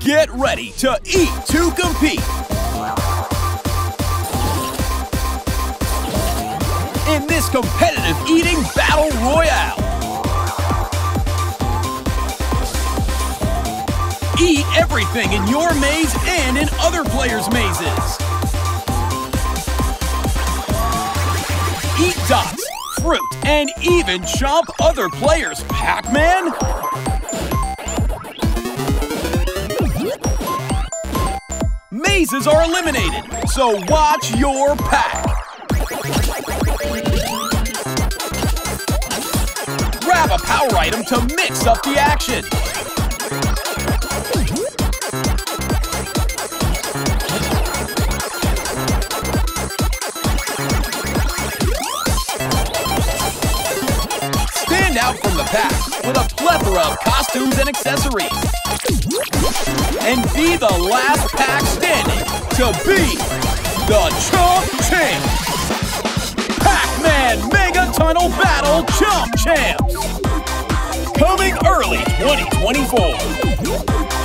Get ready to eat to compete. In this competitive eating battle royale. Eat everything in your maze and in other players' mazes. Eat dots, fruit, and even chomp other players' Pac-Man? Mazes are eliminated, so watch your pack. Grab a power item to mix up the action. Out from the pack with a plethora of costumes and accessories. And be the last pack standing to be the Chomp Champ! Pac-Man Mega Tunnel Battle Chomp Champs! Coming early 2024.